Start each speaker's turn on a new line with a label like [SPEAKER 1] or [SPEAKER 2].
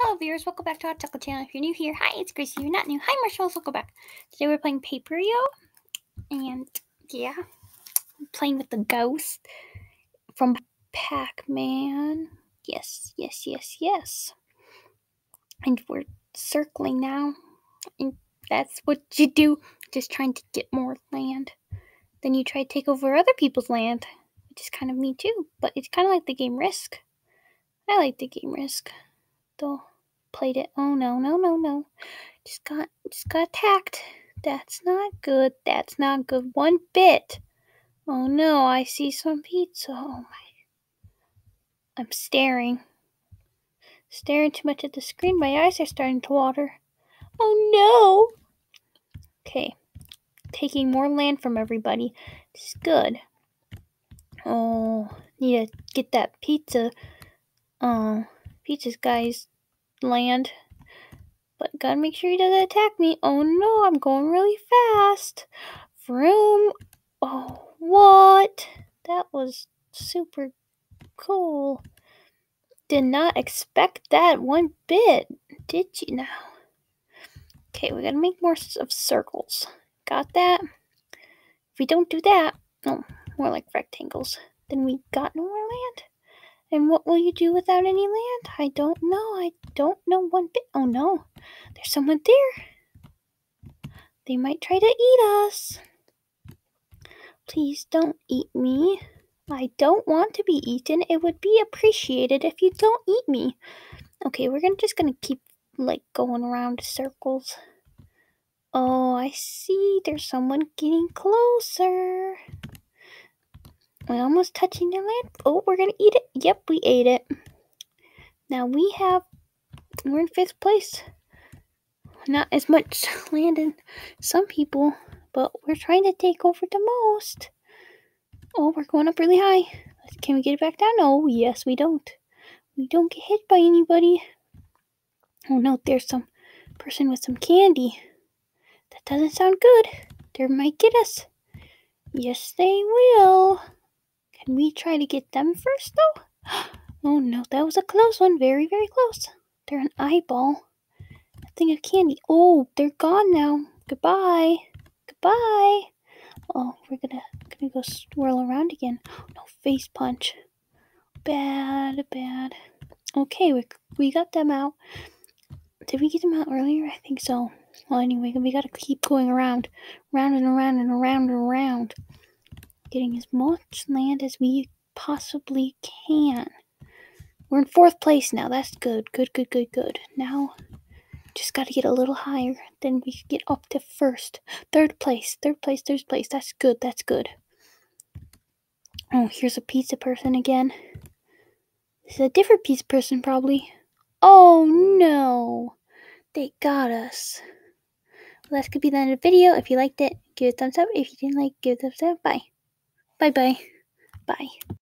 [SPEAKER 1] Hello viewers, welcome back to our Chocolate Channel. If you're new here, hi, it's Gracie. If you're not new, hi Marshmallows, welcome back. Today we're playing Paper.io, and yeah, playing with the ghost from Pac-Man. Yes, yes, yes, yes. And we're circling now, and that's what you do, just trying to get more land. Then you try to take over other people's land, which is kind of me too, but it's kind of like the game Risk. I like the game Risk though played it. Oh no, no, no, no. Just got just got attacked. That's not good. That's not good one bit. Oh no, I see some pizza. Oh my I'm staring. Staring too much at the screen. My eyes are starting to water. Oh no. Okay. Taking more land from everybody. This is good. Oh, need to get that pizza. Oh, pizza guy's land. But gotta make sure he doesn't attack me. Oh no, I'm going really fast. Vroom. Oh, what? That was super cool. Did not expect that one bit, did you now? Okay, we gotta make more of circles. Got that? If we don't do that, no, more like rectangles, then we got no more land. And what will you do without any land? I don't know. I don't know one bit. Oh no, there's someone there. They might try to eat us. Please don't eat me. I don't want to be eaten. It would be appreciated if you don't eat me. Okay, we're gonna just gonna keep like going around circles. Oh, I see. There's someone getting closer. We're almost touching the land. Oh, we're gonna eat it. Yep, we ate it. Now we have we're in fifth place. Not as much land as some people, but we're trying to take over the most. Oh, we're going up really high. Can we get it back down? No, yes, we don't. We don't get hit by anybody. Oh no, there's some person with some candy. That doesn't sound good. They might get us. Yes, they will. Can we try to get them first, though? Oh no, that was a close one. Very, very close. They're an eyeball. A thing of candy. Oh, they're gone now. Goodbye. Goodbye. Oh, we're gonna gonna go swirl around again. No face punch. Bad, bad. Okay, we we got them out. Did we get them out earlier? I think so. Well, anyway, we gotta keep going around, round and around and around and around getting as much land as we possibly can. We're in fourth place now. That's good. Good, good, good, good. Now, just got to get a little higher. Then we can get up to first. Third place. Third place. Third place. That's good. That's good. Oh, here's a pizza person again. This is a different pizza person, probably. Oh, no. They got us. Well, that could be the end of the video. If you liked it, give it a thumbs up. If you didn't like, give it a thumbs up. Bye. Bye bye. Bye.